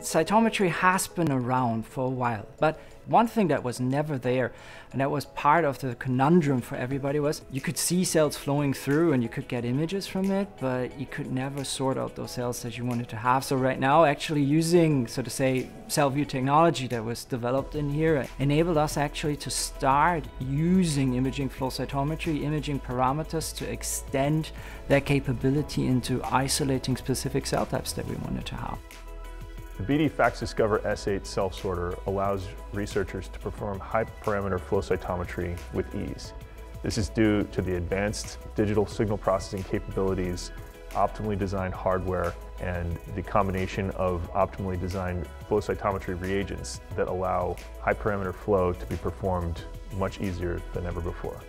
Cytometry has been around for a while, but one thing that was never there, and that was part of the conundrum for everybody, was you could see cells flowing through and you could get images from it, but you could never sort out those cells that you wanted to have. So right now, actually using, so to say, CellView technology that was developed in here enabled us actually to start using imaging flow cytometry, imaging parameters to extend that capability into isolating specific cell types that we wanted to have. The BD FACSDiscover S8 cell sorter allows researchers to perform high parameter flow cytometry with ease. This is due to the advanced digital signal processing capabilities, optimally designed hardware, and the combination of optimally designed flow cytometry reagents that allow high parameter flow to be performed much easier than ever before.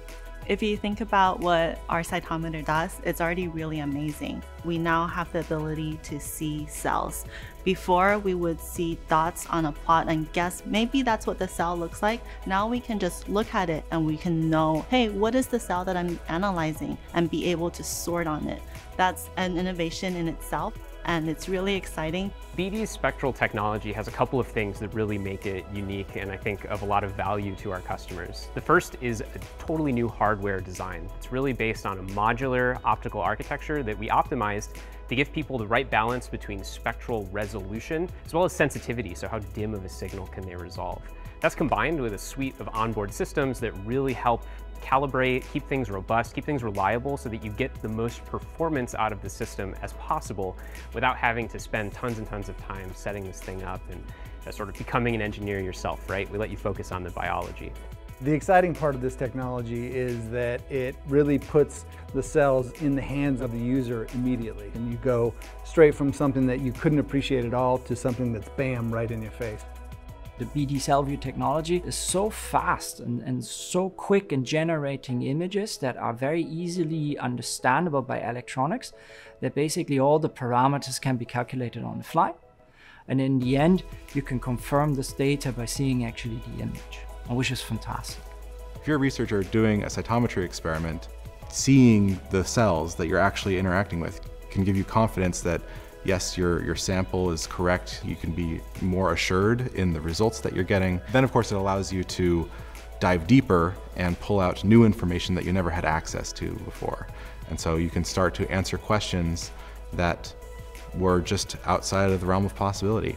If you think about what our cytometer does, it's already really amazing. We now have the ability to see cells. Before, we would see dots on a plot and guess maybe that's what the cell looks like. Now we can just look at it and we can know, hey, what is the cell that I'm analyzing and be able to sort on it. That's an innovation in itself and it's really exciting. BD's spectral technology has a couple of things that really make it unique and I think of a lot of value to our customers. The first is a totally new hardware design. It's really based on a modular optical architecture that we optimized to give people the right balance between spectral resolution as well as sensitivity, so how dim of a signal can they resolve. That's combined with a suite of onboard systems that really help calibrate, keep things robust, keep things reliable so that you get the most performance out of the system as possible without having to spend tons and tons of time setting this thing up and sort of becoming an engineer yourself, right? We let you focus on the biology. The exciting part of this technology is that it really puts the cells in the hands of the user immediately. And you go straight from something that you couldn't appreciate at all to something that's bam, right in your face. The BD CellView technology is so fast and, and so quick in generating images that are very easily understandable by electronics that basically all the parameters can be calculated on the fly. And in the end, you can confirm this data by seeing actually the image, which is fantastic. If you're a researcher doing a cytometry experiment, seeing the cells that you're actually interacting with can give you confidence that yes, your, your sample is correct. You can be more assured in the results that you're getting. Then of course it allows you to dive deeper and pull out new information that you never had access to before. And so you can start to answer questions that were just outside of the realm of possibility.